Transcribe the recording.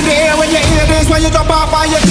in the air when you hear this, when you jump off on your